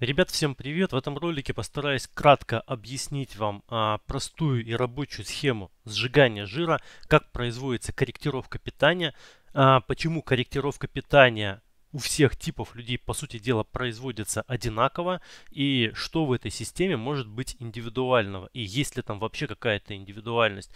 Ребят, всем привет! В этом ролике постараюсь кратко объяснить вам а, простую и рабочую схему сжигания жира, как производится корректировка питания, а, почему корректировка питания у всех типов людей, по сути дела, производится одинаково, и что в этой системе может быть индивидуального, и есть ли там вообще какая-то индивидуальность.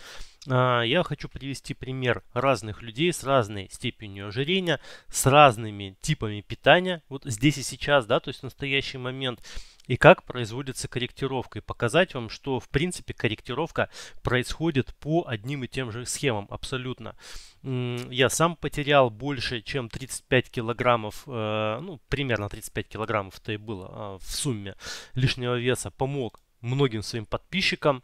А, я хочу привести пример разных людей с разной степенью ожирения, с разными типами питания, вот здесь и сейчас, да, то есть в настоящий момент, и как производится корректировка. И показать вам, что в принципе корректировка происходит по одним и тем же схемам абсолютно. Я сам потерял больше, чем 35 килограммов, э, ну примерно 35 килограммов это и было а, в сумме лишнего веса. Помог многим своим подписчикам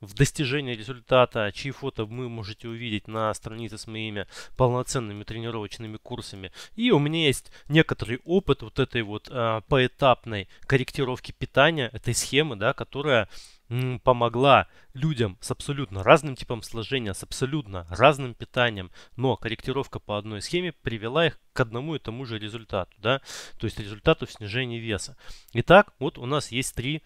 в достижении результата, чьи фото вы можете увидеть на странице с моими полноценными тренировочными курсами. И у меня есть некоторый опыт вот этой вот э, поэтапной корректировки питания, этой схемы, да, которая м, помогла людям с абсолютно разным типом сложения, с абсолютно разным питанием, но корректировка по одной схеме привела их к одному и тому же результату, да, то есть результату снижения веса. Итак, вот у нас есть три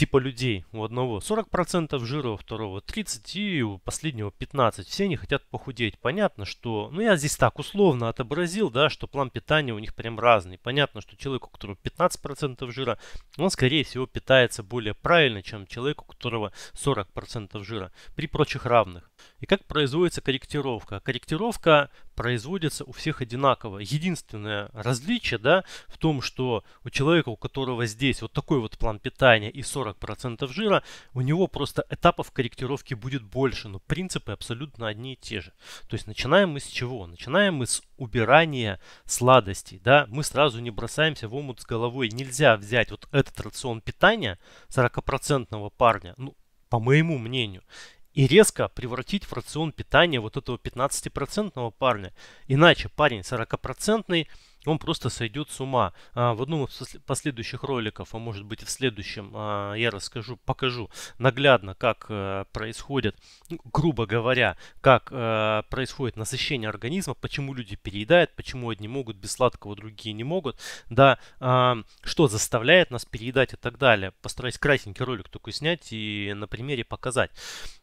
типа людей. У одного 40% жира, у второго 30 и у последнего 15. Все они хотят похудеть. Понятно, что... Ну, я здесь так условно отобразил, да, что план питания у них прям разный. Понятно, что человек, у которого 15% жира, он, скорее всего, питается более правильно, чем человек, у которого 40% жира. При прочих равных. И как производится корректировка? Корректировка производится у всех одинаково. Единственное различие да, в том, что у человека, у которого здесь вот такой вот план питания и 40% жира, у него просто этапов корректировки будет больше, но принципы абсолютно одни и те же. То есть начинаем мы с чего? Начинаем мы с убирания сладостей. Да? Мы сразу не бросаемся в омут с головой. Нельзя взять вот этот рацион питания 40% парня, ну, по моему мнению, и резко превратить в рацион питания вот этого 15% парня. Иначе парень 40% он просто сойдет с ума. А, в одном из последующих роликов, а может быть в следующем, а, я расскажу, покажу наглядно, как а, происходит, ну, грубо говоря, как а, происходит насыщение организма, почему люди переедают, почему одни могут без сладкого, другие не могут, да, а, что заставляет нас переедать и так далее. Постараюсь кратенький ролик такой снять и на примере показать.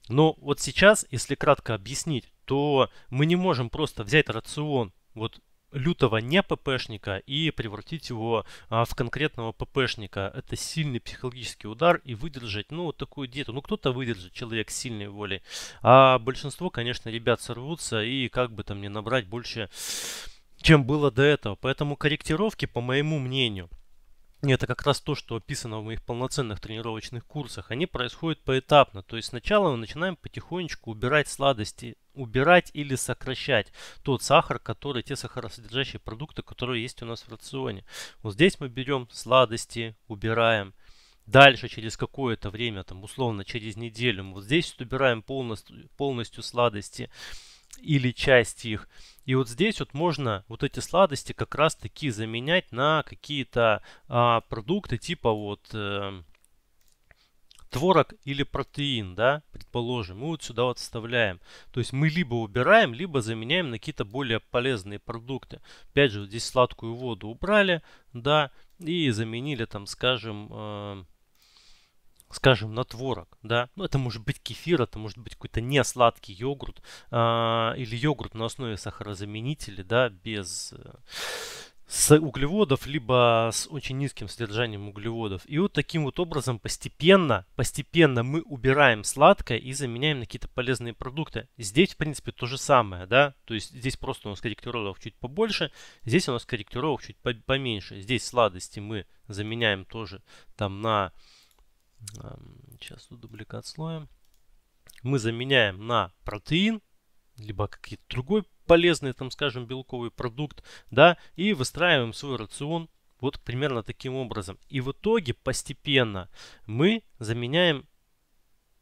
Но вот сейчас, если кратко объяснить, то мы не можем просто взять рацион вот лютого не ППшника и превратить его а, в конкретного ППшника. Это сильный психологический удар и выдержать, ну, вот такую диету. Ну, кто-то выдержит, человек сильной волей. А большинство, конечно, ребят сорвутся и как бы там не набрать больше, чем было до этого. Поэтому корректировки, по моему мнению, это как раз то, что описано в моих полноценных тренировочных курсах. Они происходят поэтапно. То есть сначала мы начинаем потихонечку убирать сладости, убирать или сокращать тот сахар, который, те сахаросодержащие продукты, которые есть у нас в рационе. Вот здесь мы берем сладости, убираем. Дальше, через какое-то время, там условно через неделю, мы вот здесь убираем полностью, полностью сладости или часть их. И вот здесь вот можно вот эти сладости как раз таки заменять на какие-то а, продукты типа вот э, творог или протеин, да, предположим, мы вот сюда вот вставляем. То есть мы либо убираем, либо заменяем на какие-то более полезные продукты. Опять же, здесь сладкую воду убрали, да, и заменили там, скажем, э, скажем, на творог, да, ну это может быть кефир, это может быть какой-то не сладкий йогурт а, или йогурт на основе сахарозаменителя, да, без э, с углеводов, либо с очень низким содержанием углеводов. И вот таким вот образом постепенно, постепенно мы убираем сладкое и заменяем на какие-то полезные продукты. Здесь, в принципе, то же самое, да, то есть здесь просто у нас корректировок чуть побольше, здесь у нас корректировок чуть поменьше. Здесь сладости мы заменяем тоже там на Сейчас тут дубликат слоя. Мы заменяем на протеин, либо какие-то другой полезный, там, скажем, белковый продукт, да, и выстраиваем свой рацион вот примерно таким образом. И в итоге постепенно мы заменяем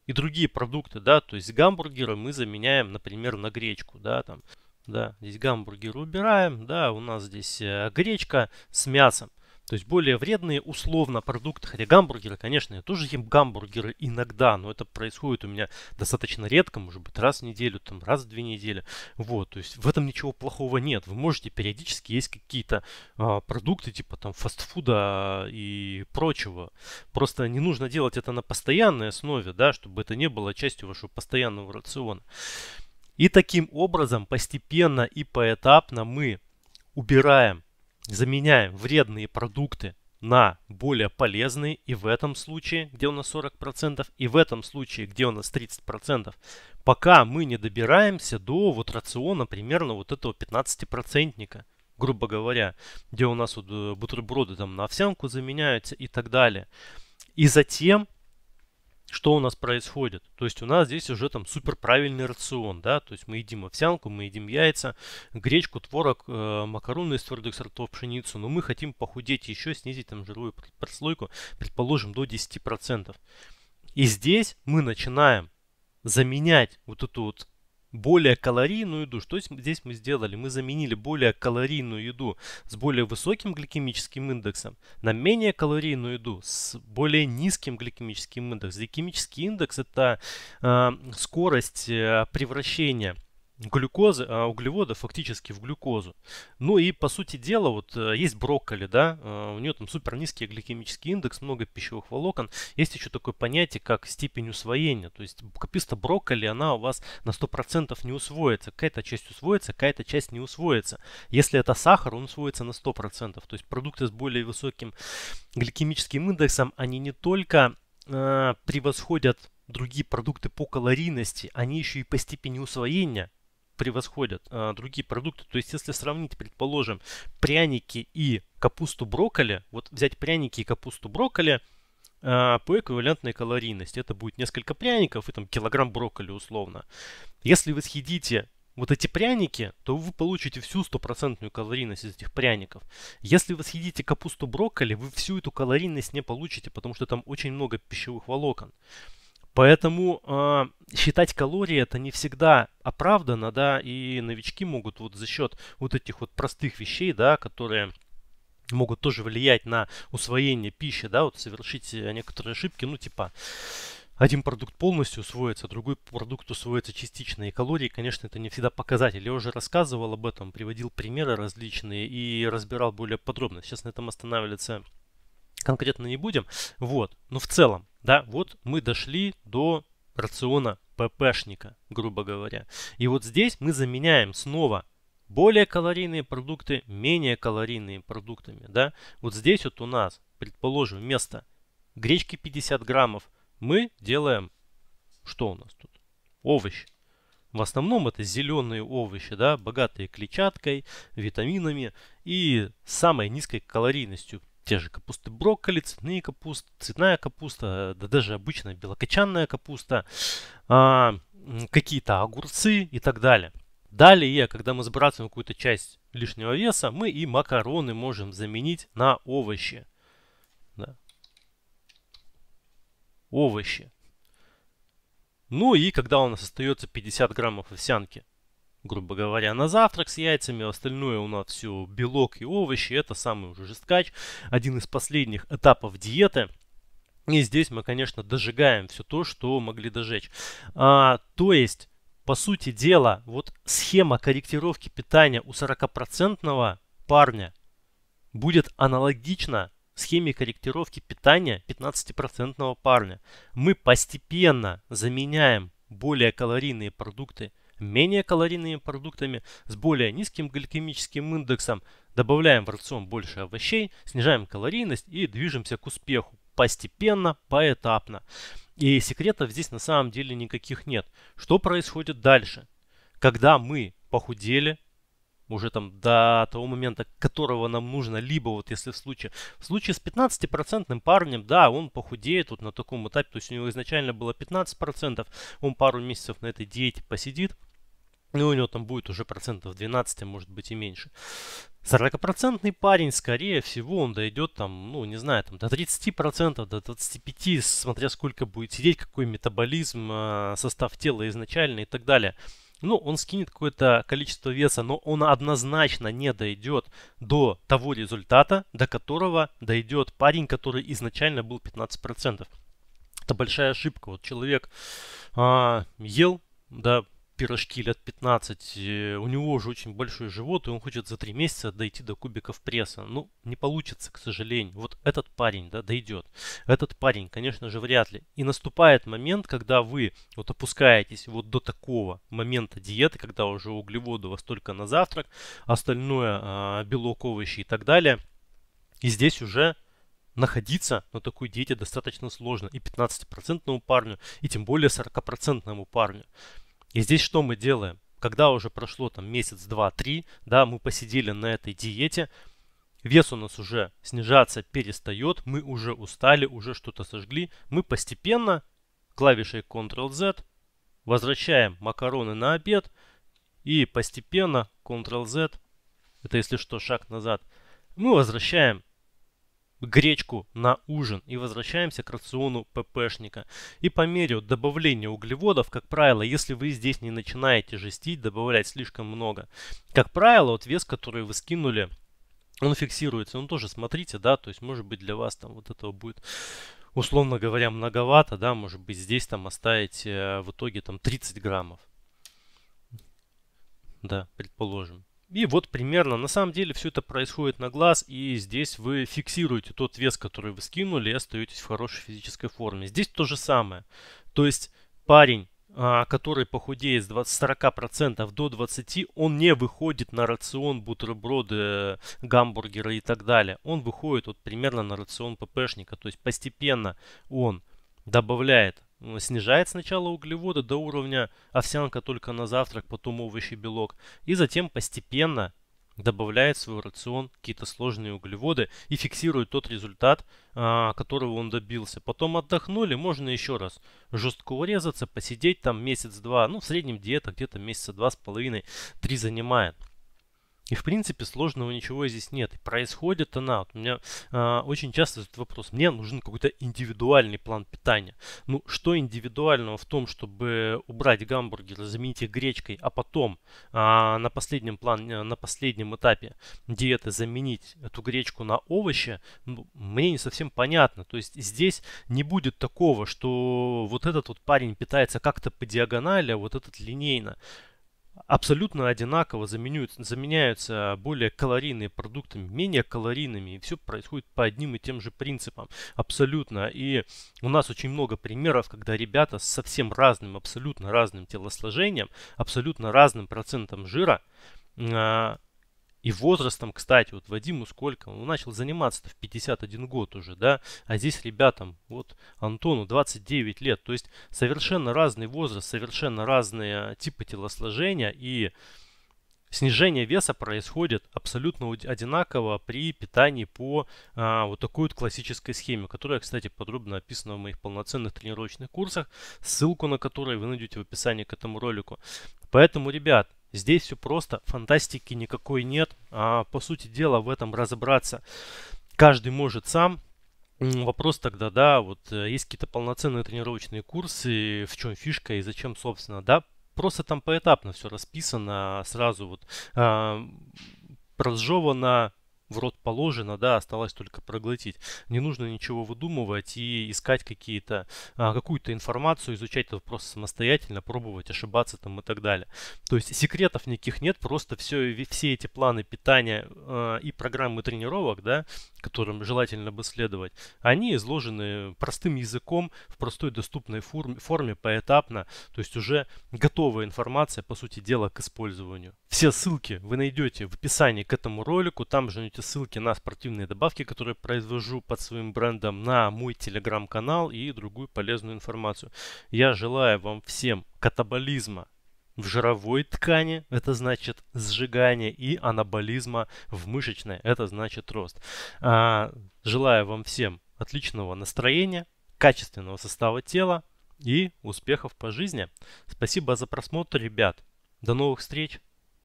и другие продукты, да, то есть гамбургеры мы заменяем, например, на гречку, да, там, да, здесь гамбургеры убираем, да, у нас здесь э, гречка с мясом. То есть более вредные условно продукты, хотя гамбургеры, конечно, я тоже ем гамбургеры иногда, но это происходит у меня достаточно редко, может быть раз в неделю, там раз в две недели. Вот, то есть в этом ничего плохого нет. Вы можете периодически есть какие-то а, продукты типа там фастфуда и прочего. Просто не нужно делать это на постоянной основе, да, чтобы это не было частью вашего постоянного рациона. И таким образом постепенно и поэтапно мы убираем заменяем вредные продукты на более полезные и в этом случае, где у нас 40%, и в этом случае, где у нас 30%, пока мы не добираемся до вот рациона примерно вот этого 15-процентника, грубо говоря, где у нас вот э, бутерброды там на овсянку заменяются и так далее. И затем что у нас происходит? То есть у нас здесь уже там супер правильный рацион, да, то есть мы едим овсянку, мы едим яйца, гречку, творог, э, макароны из твердых сортов, пшеницу, но мы хотим похудеть еще, снизить там жировую прослойку, предположим, до 10%. И здесь мы начинаем заменять вот эту вот более калорийную еду. Что здесь мы сделали? Мы заменили более калорийную еду с более высоким гликемическим индексом на менее калорийную еду с более низким гликемическим индексом. Гликемический индекс это э, скорость э, превращения глюкозы, а углевода фактически в глюкозу. Ну и по сути дела, вот э, есть брокколи, да, э, у нее там супер низкий гликемический индекс, много пищевых волокон. Есть еще такое понятие, как степень усвоения. То есть капуста брокколи, она у вас на 100% не усвоится. Какая-то часть усвоится, какая-то часть не усвоится. Если это сахар, он усвоится на 100%. То есть продукты с более высоким гликемическим индексом, они не только э, превосходят другие продукты по калорийности, они еще и по степени усвоения превосходят а, другие продукты. То есть, если сравнить, предположим, пряники и капусту брокколи, вот взять пряники и капусту брокколи а, по эквивалентной калорийности, это будет несколько пряников и там килограмм брокколи условно. Если вы съедите вот эти пряники, то вы получите всю стопроцентную калорийность из этих пряников. Если вы съедите капусту брокколи, вы всю эту калорийность не получите, потому что там очень много пищевых волокон. Поэтому э, считать калории это не всегда оправдано, да, и новички могут вот за счет вот этих вот простых вещей, да, которые могут тоже влиять на усвоение пищи, да, вот совершить некоторые ошибки, ну типа один продукт полностью усвоится, другой продукт усвоится частично. И калории, конечно, это не всегда показатель. Я уже рассказывал об этом, приводил примеры различные и разбирал более подробно. Сейчас на этом останавливаться конкретно не будем. Вот, но в целом, да, вот мы дошли до рациона ППшника, грубо говоря. И вот здесь мы заменяем снова более калорийные продукты менее калорийными продуктами, да. Вот здесь вот у нас, предположим, вместо гречки 50 граммов мы делаем, что у нас тут? Овощи. В основном это зеленые овощи, да, богатые клетчаткой, витаминами и самой низкой калорийностью те же капусты брокколи, цветные капусты, цветная капуста, да даже обычная белокочанная капуста, а, какие-то огурцы и так далее. Далее, когда мы сбрасываем какую-то часть лишнего веса, мы и макароны можем заменить на овощи. Да. Овощи. Ну и когда у нас остается 50 граммов овсянки грубо говоря, на завтрак с яйцами, остальное у нас все белок и овощи, это самый уже жесткач, один из последних этапов диеты. И здесь мы, конечно, дожигаем все то, что могли дожечь. А, то есть, по сути дела, вот схема корректировки питания у 40% парня будет аналогична схеме корректировки питания 15% парня. Мы постепенно заменяем более калорийные продукты менее калорийными продуктами с более низким гликемическим индексом, добавляем в рацион больше овощей, снижаем калорийность и движемся к успеху постепенно, поэтапно. И секретов здесь на самом деле никаких нет. Что происходит дальше? Когда мы похудели, уже там до того момента, которого нам нужно, либо вот если в случае, в случае с 15% парнем, да, он похудеет вот на таком этапе, то есть у него изначально было 15%, он пару месяцев на этой диете посидит, и у него там будет уже процентов 12, может быть и меньше. 40% парень, скорее всего, он дойдет там, ну, не знаю, там до 30%, до 25%, смотря сколько будет сидеть, какой метаболизм, а, состав тела изначально и так далее. ну, он скинет какое-то количество веса, но он однозначно не дойдет до того результата, до которого дойдет парень, который изначально был 15%. Это большая ошибка. Вот человек а, ел, да, пирожки лет 15, у него уже очень большой живот, и он хочет за 3 месяца дойти до кубиков пресса. Ну, не получится, к сожалению. Вот этот парень, да, дойдет. Этот парень, конечно же, вряд ли. И наступает момент, когда вы вот опускаетесь вот до такого момента диеты, когда уже углеводы у вас только на завтрак, остальное а, белок, овощи и так далее. И здесь уже находиться на такой диете достаточно сложно. И 15% парню, и тем более 40% парню. И здесь что мы делаем? Когда уже прошло там месяц, два, три, да, мы посидели на этой диете, вес у нас уже снижаться перестает, мы уже устали, уже что-то сожгли, мы постепенно клавишей Ctrl-Z возвращаем макароны на обед и постепенно Ctrl-Z, это если что шаг назад, мы возвращаем гречку на ужин и возвращаемся к рациону ППшника. И по мере добавления углеводов, как правило, если вы здесь не начинаете жестить, добавлять слишком много, как правило, вот вес, который вы скинули, он фиксируется. Ну тоже смотрите, да, то есть может быть для вас там вот этого будет условно говоря многовато, да, может быть здесь там оставить э, в итоге там 30 граммов. Да, предположим. И вот примерно, на самом деле все это происходит на глаз, и здесь вы фиксируете тот вес, который вы скинули, и остаетесь в хорошей физической форме. Здесь то же самое. То есть парень, а, который похудеет с 20, 40% до 20%, он не выходит на рацион бутерброды, гамбургеры и так далее. Он выходит вот примерно на рацион ППшника. То есть постепенно он добавляет снижает сначала углеводы до уровня овсянка только на завтрак, потом овощи, белок. И затем постепенно добавляет в свой рацион какие-то сложные углеводы и фиксирует тот результат, а, которого он добился. Потом отдохнули, можно еще раз жестко урезаться, посидеть там месяц-два, ну в среднем диета где-то месяца два с половиной, три занимает. И в принципе сложного ничего здесь нет. Происходит она. Вот у меня э, очень часто этот вопрос. Мне нужен какой-то индивидуальный план питания. Ну, что индивидуального в том, чтобы убрать гамбургеры, заменить их гречкой, а потом э, на последнем план, э, на последнем этапе диеты заменить эту гречку на овощи, ну, мне не совсем понятно. То есть здесь не будет такого, что вот этот вот парень питается как-то по диагонали, а вот этот линейно абсолютно одинаково заменяются, заменяются более калорийные продуктами, менее калорийными, и все происходит по одним и тем же принципам, абсолютно. И у нас очень много примеров, когда ребята с совсем разным, абсолютно разным телосложением, абсолютно разным процентом жира, а, и возрастом, кстати, вот Вадиму сколько? Он начал заниматься в 51 год уже, да? А здесь ребятам, вот Антону 29 лет. То есть совершенно разный возраст, совершенно разные типы телосложения. И снижение веса происходит абсолютно одинаково при питании по а, вот такой вот классической схеме, которая, кстати, подробно описана в моих полноценных тренировочных курсах, ссылку на которые вы найдете в описании к этому ролику. Поэтому, ребят, Здесь все просто, фантастики никакой нет. А, по сути дела в этом разобраться каждый может сам. Вопрос тогда, да, вот э, есть какие-то полноценные тренировочные курсы, в чем фишка и зачем, собственно, да, просто там поэтапно все расписано, сразу вот а, разжевано, в рот положено, да, осталось только проглотить. Не нужно ничего выдумывать и искать какие-то, а, какую-то информацию, изучать это просто самостоятельно, пробовать, ошибаться там и так далее. То есть секретов никаких нет, просто все, все эти планы питания э, и программы тренировок, да, которым желательно бы следовать, они изложены простым языком, в простой доступной форме, форме поэтапно, то есть уже готовая информация, по сути дела, к использованию. Все ссылки вы найдете в описании к этому ролику, там же найдете ссылки на спортивные добавки, которые произвожу под своим брендом, на мой телеграм-канал и другую полезную информацию. Я желаю вам всем катаболизма, в жировой ткани, это значит сжигание, и анаболизма в мышечной, это значит рост. А, желаю вам всем отличного настроения, качественного состава тела и успехов по жизни. Спасибо за просмотр, ребят. До новых встреч!